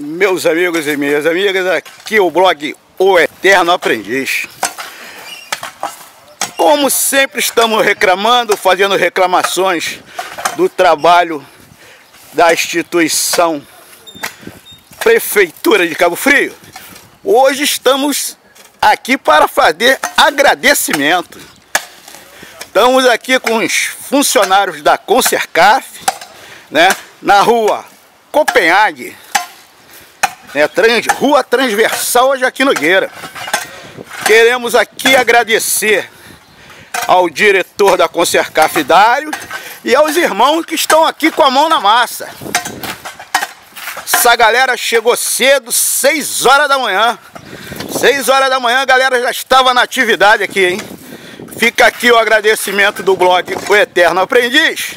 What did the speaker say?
Meus amigos e minhas amigas, aqui é o blog O Eterno Aprendiz. Como sempre estamos reclamando, fazendo reclamações do trabalho da instituição Prefeitura de Cabo Frio, hoje estamos aqui para fazer agradecimento. Estamos aqui com os funcionários da Concercaf, né, na rua Copenhague, né, trans, rua transversal Joaquim Nogueira. Queremos aqui agradecer ao diretor da Concercaf Dário e aos irmãos que estão aqui com a mão na massa. Essa galera chegou cedo, 6 horas da manhã. 6 horas da manhã a galera já estava na atividade aqui, hein? Fica aqui o agradecimento do blog O Eterno Aprendiz.